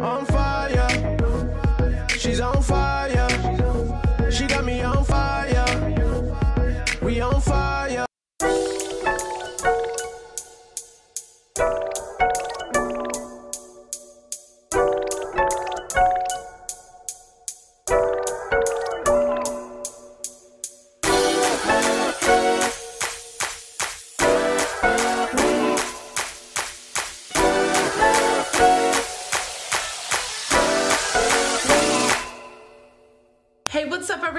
on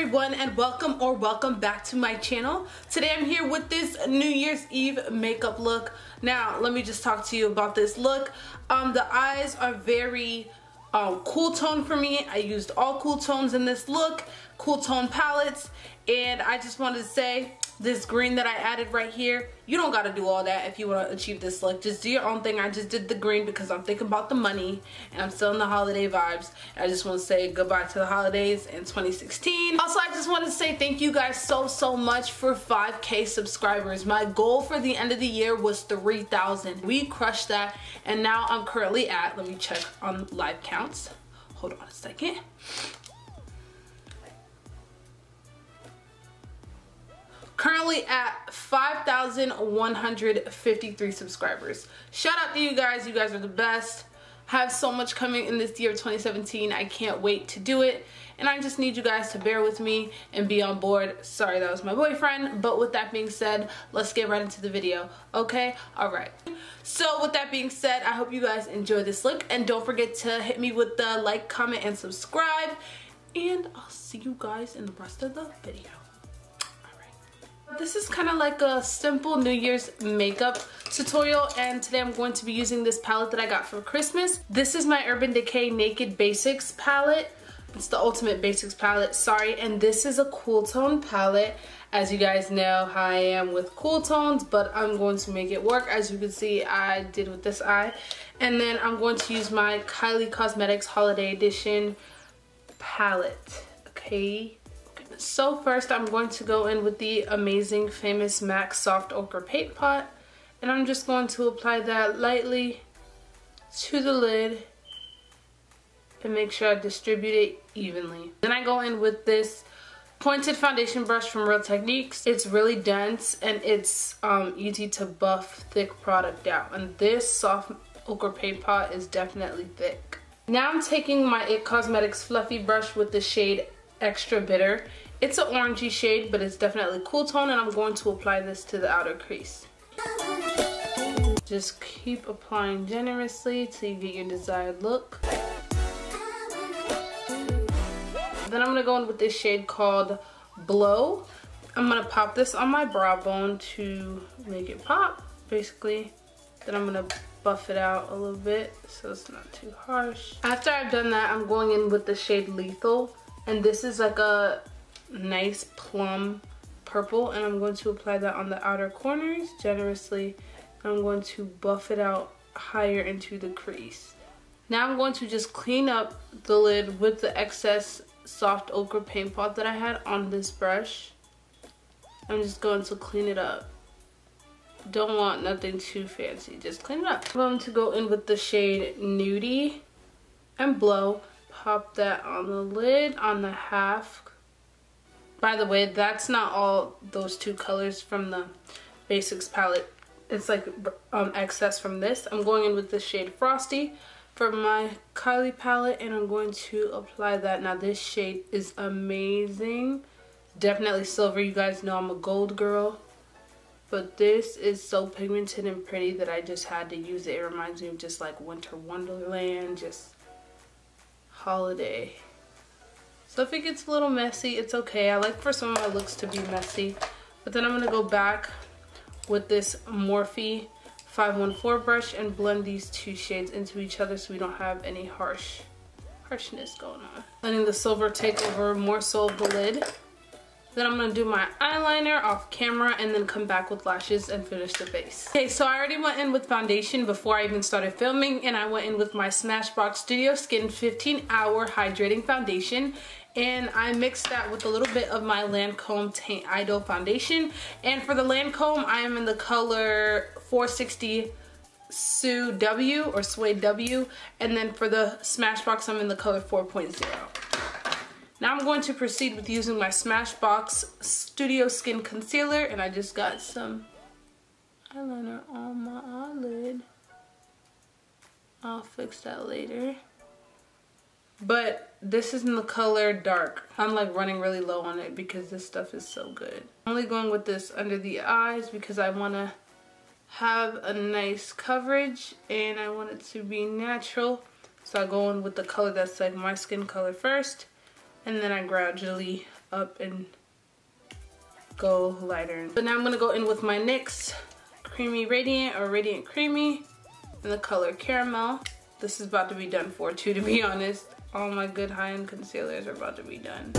everyone and welcome or welcome back to my channel. Today I'm here with this New Year's Eve makeup look. Now, let me just talk to you about this look. Um, the eyes are very um, cool tone for me. I used all cool tones in this look, cool tone palettes, and I just wanted to say this green that I added right here, you don't gotta do all that if you wanna achieve this look. Just do your own thing. I just did the green because I'm thinking about the money and I'm still in the holiday vibes. I just wanna say goodbye to the holidays in 2016. Also, I just wanna say thank you guys so, so much for 5K subscribers. My goal for the end of the year was 3,000. We crushed that and now I'm currently at, let me check on live counts. Hold on a second. Currently at 5,153 subscribers. Shout out to you guys. You guys are the best. Have so much coming in this year of 2017. I can't wait to do it. And I just need you guys to bear with me and be on board. Sorry, that was my boyfriend. But with that being said, let's get right into the video. Okay? All right. So with that being said, I hope you guys enjoy this look. And don't forget to hit me with the like, comment, and subscribe. And I'll see you guys in the rest of the video. This is kind of like a simple New Year's makeup tutorial and today I'm going to be using this palette that I got for Christmas. This is my Urban Decay Naked Basics palette. It's the Ultimate Basics palette, sorry. And this is a cool tone palette. As you guys know how I am with cool tones, but I'm going to make it work. As you can see, I did with this eye. And then I'm going to use my Kylie Cosmetics Holiday Edition palette, okay? So first I'm going to go in with the amazing famous MAC Soft Ochre Paint Pot and I'm just going to apply that lightly to the lid and make sure I distribute it evenly. Then I go in with this pointed foundation brush from Real Techniques. It's really dense and it's um, easy to buff thick product out and this soft ochre paint pot is definitely thick. Now I'm taking my IT Cosmetics fluffy brush with the shade Extra Bitter it's an orangey shade, but it's definitely cool tone, and I'm going to apply this to the outer crease. Just keep applying generously till you get your desired look. Then I'm going to go in with this shade called Blow. I'm going to pop this on my brow bone to make it pop, basically. Then I'm going to buff it out a little bit so it's not too harsh. After I've done that, I'm going in with the shade Lethal. And this is like a nice plum purple and I'm going to apply that on the outer corners generously. I'm going to buff it out higher into the crease. Now I'm going to just clean up the lid with the excess soft ochre paint pot that I had on this brush. I'm just going to clean it up. Don't want nothing too fancy, just clean it up. I'm going to go in with the shade Nudie and Blow. Pop that on the lid, on the half by the way, that's not all those two colors from the Basics palette. It's like um, excess from this. I'm going in with the shade Frosty from my Kylie palette and I'm going to apply that. Now this shade is amazing. Definitely silver. You guys know I'm a gold girl. But this is so pigmented and pretty that I just had to use it. It reminds me of just like Winter Wonderland, just holiday. So if it gets a little messy, it's okay. I like for some of my looks to be messy. But then I'm going to go back with this Morphe 514 brush and blend these two shades into each other so we don't have any harsh harshness going on. Letting the silver take over more so of the lid. Then I'm to do my eyeliner off camera and then come back with lashes and finish the face. Okay, so I already went in with foundation before I even started filming and I went in with my Smashbox Studio Skin 15 Hour Hydrating Foundation and I mixed that with a little bit of my Lancome Teint Idole foundation and for the Lancome I am in the color 460 Sue W or Suede W. And then for the Smashbox, I'm in the color 4.0. Now I'm going to proceed with using my Smashbox Studio Skin Concealer. And I just got some eyeliner on my eyelid. I'll fix that later. But this is in the color dark. I'm like running really low on it because this stuff is so good. I'm only going with this under the eyes because I want to have a nice coverage and I want it to be natural. So I go in with the color that's like my skin color first and then I gradually up and go lighter. But now I'm to go in with my NYX Creamy Radiant or Radiant Creamy in the color Caramel. This is about to be done for too to be honest. All my good high-end concealers are about to be done.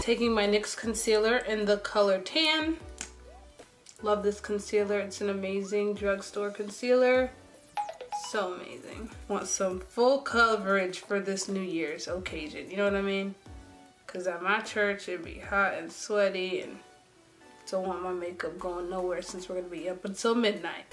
Taking my NYX concealer in the color Tan. Love this concealer. It's an amazing drugstore concealer. So amazing. Want some full coverage for this New Year's occasion. You know what I mean? Because at my church, it'd be hot and sweaty and don't want my makeup going nowhere since we're to be up until midnight.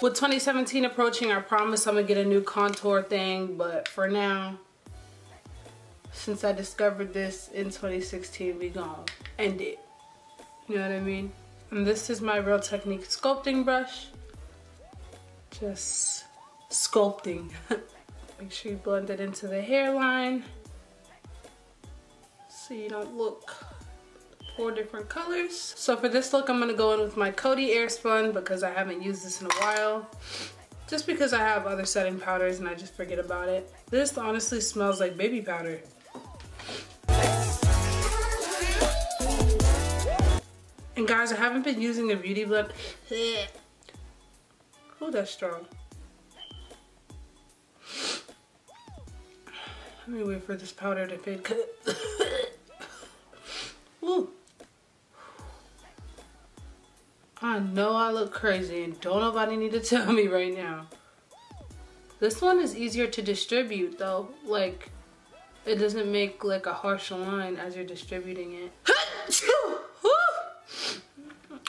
With 2017 approaching, I promise I'm to get a new contour thing, but for now, since I discovered this in 2016, we gonna end it. You know what I mean? And this is my Real Technique sculpting brush. Just sculpting. Make sure you blend it into the hairline so you don't look four different colors. So for this look, I'm gonna go in with my Coty Airspun because I haven't used this in a while. Just because I have other setting powders and I just forget about it. This honestly smells like baby powder. And guys, I haven't been using a beauty blend. Oh, that's strong. Let me wait for this powder to fade. Ooh. I know I look crazy and don't nobody need to tell me right now. This one is easier to distribute though. Like, it doesn't make like a harsh line as you're distributing it.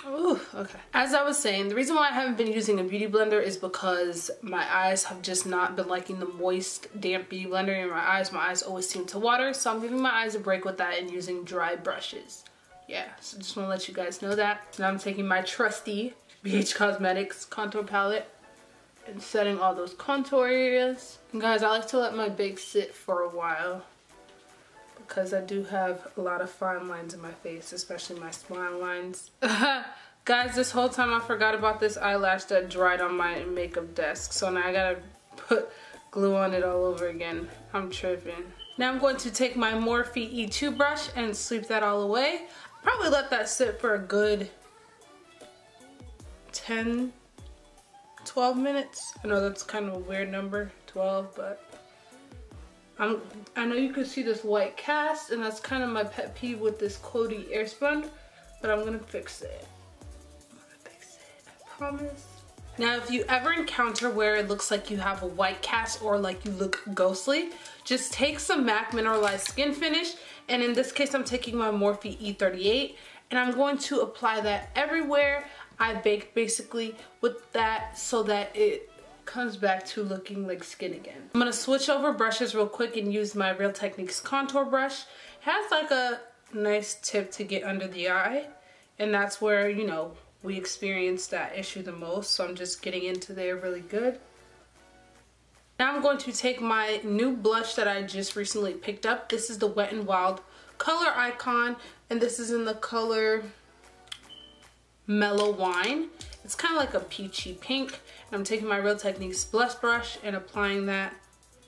Ooh, okay. As I was saying, the reason why I haven't been using a beauty blender is because my eyes have just not been liking the moist, damp beauty blender in my eyes. My eyes always seem to water, so I'm giving my eyes a break with that and using dry brushes. Yeah, so just want to let you guys know that. Now I'm taking my trusty BH Cosmetics contour palette and setting all those contour areas. And guys, I like to let my bake sit for a while because I do have a lot of fine lines in my face, especially my smile lines. Guys, this whole time I forgot about this eyelash that dried on my makeup desk. So now I gotta put glue on it all over again. I'm tripping. Now I'm going to take my Morphe E2 brush and sweep that all away. Probably let that sit for a good 10, 12 minutes. I know that's kind of a weird number, 12, but I'm, I know you can see this white cast and that's kind of my pet peeve with this Coty Airspun, but I'm gonna fix it. I'm gonna fix it, I promise. Now, if you ever encounter where it looks like you have a white cast or like you look ghostly, just take some MAC Mineralized Skin Finish, and in this case, I'm taking my Morphe E38, and I'm going to apply that everywhere I bake basically with that so that it comes back to looking like skin again. I'm gonna switch over brushes real quick and use my Real Techniques contour brush. It has like a nice tip to get under the eye and that's where, you know, we experience that issue the most. So I'm just getting into there really good. Now I'm going to take my new blush that I just recently picked up. This is the Wet n Wild Color Icon and this is in the color Mellow Wine. It's kind of like a peachy pink. I'm taking my Real Techniques blush brush and applying that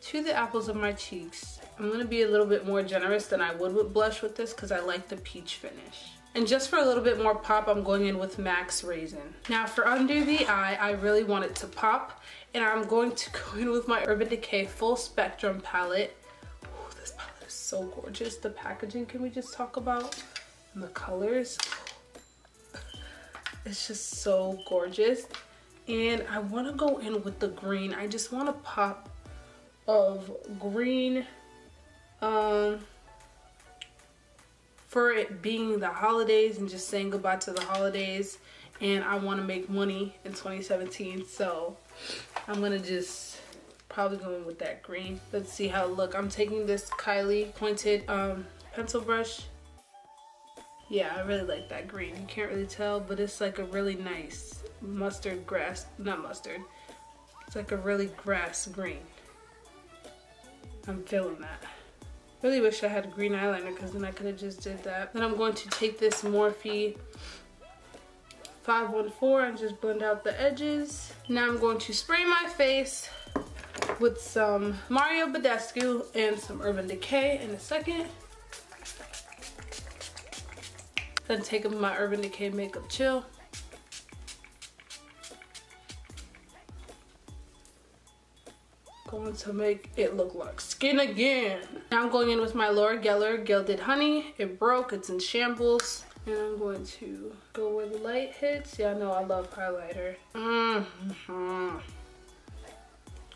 to the apples of my cheeks. I'm going to be a little bit more generous than I would with blush with this because I like the peach finish. And just for a little bit more pop, I'm going in with MAC's Raisin. Now for under the eye, I really want it to pop. And I'm going to go in with my Urban Decay Full Spectrum palette. Ooh, this palette is so gorgeous. The packaging, can we just talk about? And the colors. It's just so gorgeous. And I want to go in with the green. I just want a pop of green Um, for it being the holidays and just saying goodbye to the holidays and I want to make money in 2017 so I'm gonna just probably go in with that green let's see how it look I'm taking this Kylie pointed um, pencil brush yeah I really like that green you can't really tell but it's like a really nice mustard grass not mustard it's like a really grass green I'm feeling that Really wish I had a green eyeliner because then I could have just did that. Then I'm going to take this Morphe 514 and just blend out the edges. Now I'm going to spray my face with some Mario Badescu and some Urban Decay in a second. Then take my Urban Decay Makeup Chill. going to make it look like skin again. Now I'm going in with my Laura Geller Gilded Honey. It broke, it's in shambles. And I'm going to go where the light hits. Yeah, I know I love highlighter. Mm -hmm.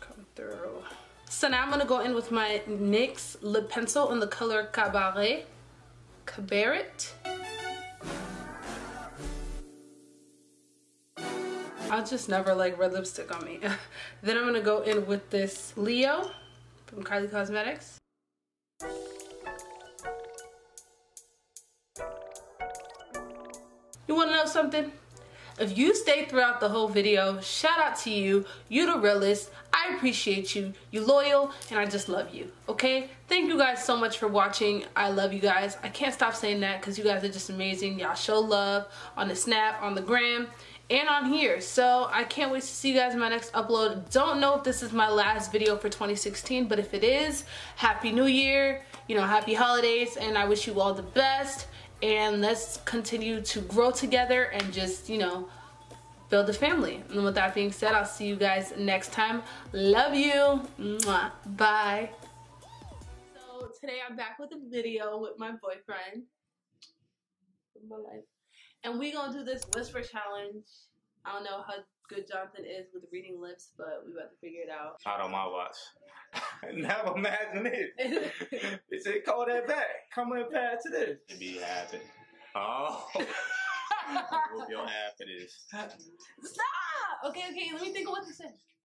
Come through. So now I'm gonna go in with my NYX lip pencil in the color Cabaret. Cabaret. I'll just never like red lipstick on me. then I'm gonna go in with this Leo from Kylie Cosmetics. You wanna know something? If you stayed throughout the whole video, shout out to you. You the realest. I appreciate you. You loyal and I just love you. Okay? Thank you guys so much for watching. I love you guys. I can't stop saying that because you guys are just amazing. Y'all show love on the snap, on the gram and on here. So I can't wait to see you guys in my next upload. Don't know if this is my last video for 2016, but if it is, Happy New Year, you know, happy holidays, and I wish you all the best. And let's continue to grow together and just, you know, build a family. And with that being said, I'll see you guys next time. Love you. Mwah. Bye. So today I'm back with a video with my boyfriend. My life. And we're gonna do this whisper challenge. I don't know how good Jonathan is with reading lips, but we about to figure it out. Not on my watch. Never imagine it. it said, call that back. Come in back to this. It be oh. happen. Oh. Whoop your ass for this. Stop! Okay, okay, let me think of what to say.